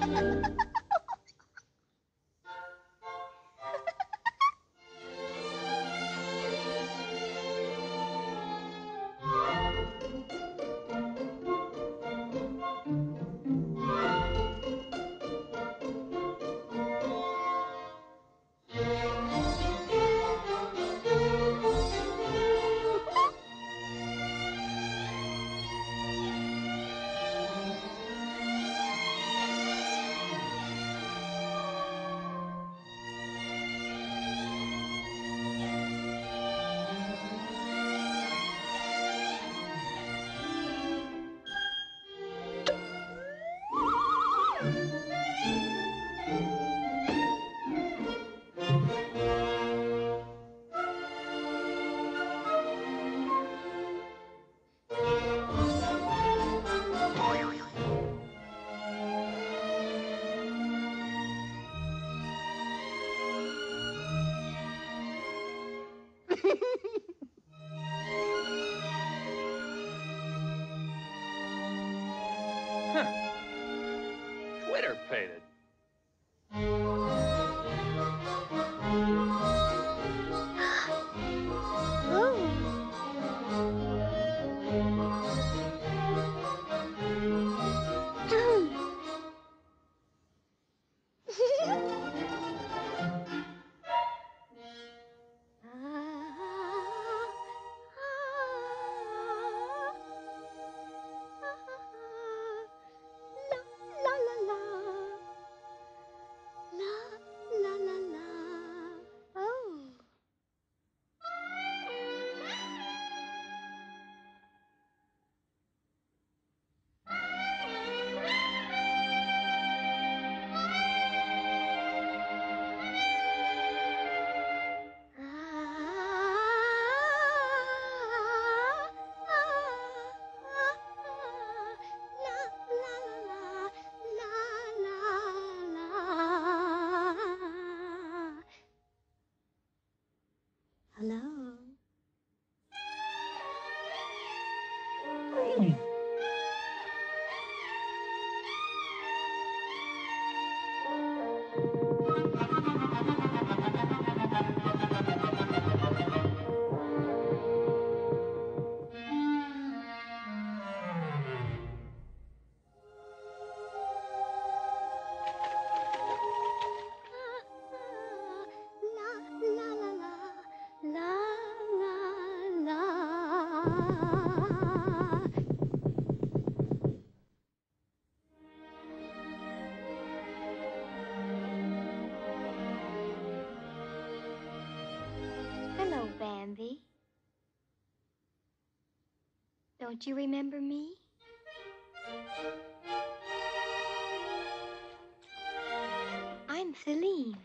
Ha ha ha! フフフフ。Twitter. La Hello, Bambi. Don't you remember me? I'm Celine.